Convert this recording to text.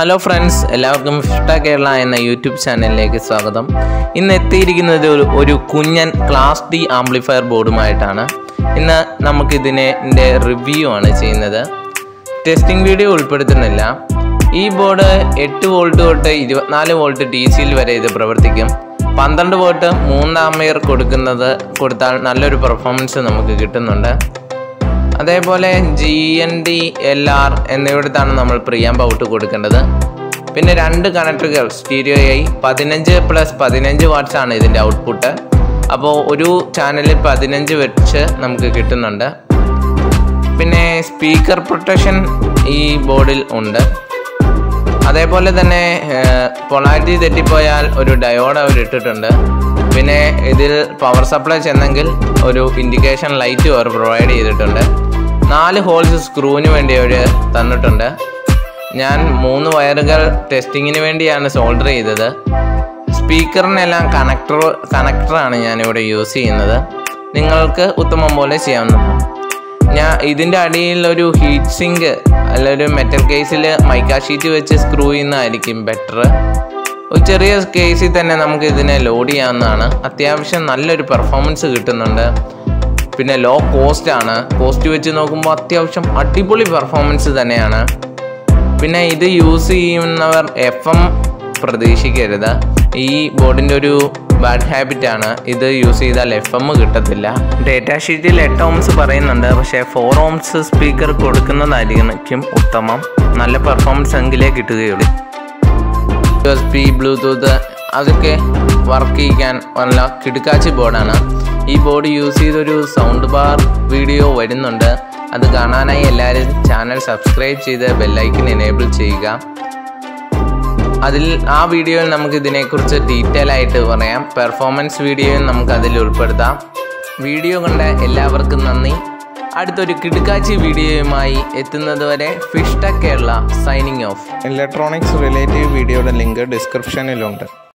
Hello friends എല്ലാവർക്കും ഫിഷ്ട കേരള എന്ന YouTube ചാനലിലേക്ക് സ്വാഗതം. ഇന്ന് എത്തിയിരിക്കുന്നത് ഒരു ഒരു കുഞ്ഞൻ ക്ലാസ് ഡി ആംപ്ലിഫയർ ബോർഡുമായിട്ടാണ് ഇന്ന് നമുക്കിതിനെ റിവ്യൂ ആണ് ചെയ്യുന്നത്. ടെസ്റ്റിംഗ് വീഡിയോ ഉൾപ്പെടുത്തുന്നില്ല. ഈ ബോർഡ് എട്ട് വോൾട്ട് തൊട്ട് ഇരുപത്തിനാല് വോൾട്ട് ഡി സിയിൽ വരെ ഇത് പ്രവർത്തിക്കും. പന്ത്രണ്ട് വോൾട്ട് മൂന്ന് ആംബിയർ കൊടുക്കുന്നത് കൊടുത്താൽ നല്ലൊരു പെർഫോമൻസ് നമുക്ക് കിട്ടുന്നുണ്ട്. അതേപോലെ G N D L R എന്നിവിടത്താണ് നമ്മൾ പ്രിയാമ്പ് ഔട്ട് കൊടുക്കേണ്ടത്. പിന്നെ രണ്ട് കണക്ടറുകൾ സ്റ്റീരിയോ ആയി പതിനഞ്ച് പ്ലസ് പതിനഞ്ച് വാട്ട്സ് ആണ് ഇതിന്റെ ഔട്ട്പുട്ട് അപ്പോൾ ഒരു ചാനലിൽ പതിനഞ്ച് വെച്ച് നമുക്ക് കിട്ടുന്നുണ്ട്. പിന്നെ സ്പീക്കർ പ്രൊട്ടക്ഷൻ ഈ ബോർഡിൽ ഉണ്ട്. അതേപോലെ തന്നെ പൊളാരിറ്റി തെറ്റിപ്പോയാൽ ഒരു ഡയോഡ് അവർ ഇട്ടിട്ടുണ്ട് പിന്നെ ഇതിൽ പവർ സപ്ലൈ ചെന്നെങ്കിൽ ഒരു ഇൻഡിക്കേഷൻ ലൈറ്റ് അവർ പ്രൊവൈഡ് ചെയ്തിട്ടുണ്ട്. നാല് ഹോൾസ് സ്ക്രൂവിന് വേണ്ടി അവർ തന്നിട്ടുണ്ട്. ഞാൻ മൂന്ന് വയറുകൾ ടെസ്റ്റിങ്ങിന് വേണ്ടിയാണ് സോൾഡർ ചെയ്തത്. സ്പീക്കറിനെല്ലാം കണക്ടർ കണക്ടറാണ് ഞാനിവിടെ യൂസ് ചെയ്യുന്നത്. നിങ്ങൾക്ക് ഉത്തമം പോലെ ചെയ്യാവുന്നതാണ്. ഞാൻ ഇതിന്റെ അടിയിൽ ഒരു ഹീറ്റ് സിങ്ക് അല്ലൊരു മെറ്റൽ കേസിൽ മൈക്കാ ഷീറ്റ് വെച്ച് സ്ക്രൂ ചെയ്യുന്നതായിരിക്കും ബെറ്റർ ഒരു ചെറിയ കേസിൽ തന്നെ നമുക്ക് ഇതിനെ ലോഡ് ചെയ്യാവുന്നതാണ്. അത്യാവശ്യം നല്ലൊരു പെർഫോമൻസ് കിട്ടുന്നുണ്ട്. പിന്നെ ലോ കോസ്റ്റ് ആണ്. കോസ്റ്റ് വെച്ച് നോക്കുമ്പോൾ അത്യാവശ്യം അടിപൊളി പെർഫോമൻസ് തന്നെയാണ്. പിന്നെ ഇത് യൂസ് ചെയ്യുന്നവർ എഫ് എം പ്രതീക്ഷിക്കരുത്. ഈ ബോർഡിന്റെ ഒരു ബാഡ് ഹാബിറ്റ് ആണ്. ഇത് യൂസ് ചെയ്താൽ എഫ് എം കിട്ടത്തില്ല. ഡേറ്റ ഷീറ്റിൽ എട്ട് ഓംസ് പറയുന്നുണ്ട്. പക്ഷേ ഫോർ ഓംസ് സ്പീക്കർ കൊടുക്കുന്നതായിരിക്കും ഉത്തമം. നല്ല പെർഫോമൻസ് എങ്കിലേ കിട്ടുകയുള്ളൂ. എസ് പി ബ്ലൂടൂത്ത് അതൊക്കെ വർക്ക് ചെയ്യിക്കാൻ നല്ല കിടുക്കാച്ചി ബോർഡാണ്. ഈ ബോർഡ് യൂസ് ചെയ്തൊരു സൗണ്ട് ബാർ വീഡിയോ വരുന്നുണ്ട്. അത് കാണാനായി എല്ലാവരും ചാനൽ സബ്സ്ക്രൈബ് ചെയ്ത് ബെല്ലൈക്കൻ എനേബിൾ ചെയ്യുക. അതിൽ ആ വീഡിയോയിൽ നമുക്ക് ഇതിനെക്കുറിച്ച് ഡീറ്റെയിൽ ആയിട്ട് പറയാം. പെർഫോമൻസ് വീഡിയോയും നമുക്ക് അതിൽ ഉൾപ്പെടുത്താം. വീഡിയോ കണ്ട എല്ലാവർക്കും നന്ദി. അടുത്തൊരു കിടുക്കാച്ചി വീഡിയോയുമായി എത്തുന്നതുവരെ ഫിഷ്ട Kerala signing off electronics relative വീഡിയോയുടെ ലിങ്ക് ഡിസ്ക്രിപ്ഷനിലുണ്ട്